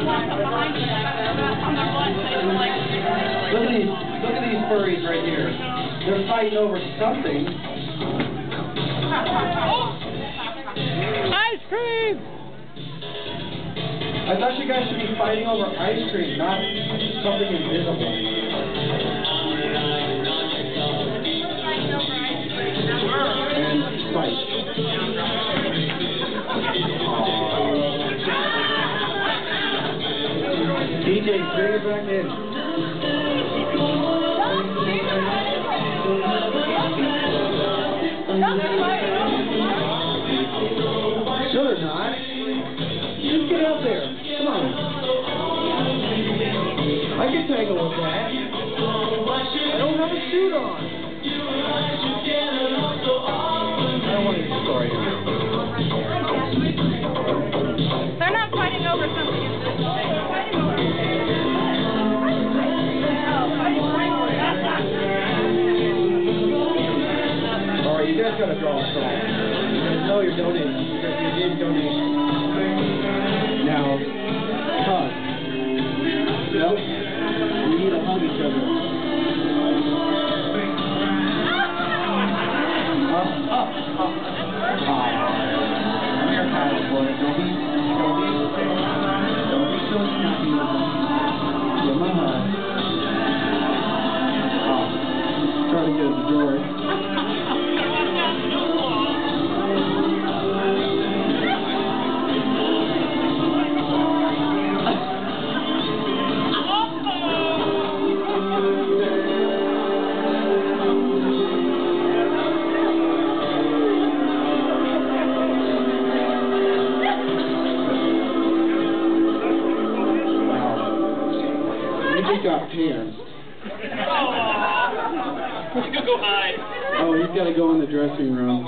Look at these, look at these furries right here. They're fighting over something. Ice cream! I thought you guys should be fighting over ice cream, not something invisible. DJ, bring it back in. No, they're not. Just get out there. Come on. I can tangle with that. A straw. You know you're donating. Guys you did donate. Now, hug. Nope. We need to hug each other. Up, up, up. Kyle, boy. Don't be, don't be, don't be so trying to get the door. he got pants. Aww. He could go hide. Oh, he's got to go in the dressing room.